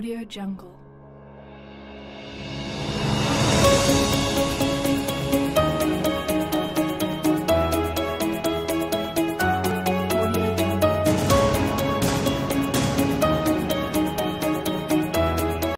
Audio Jungle.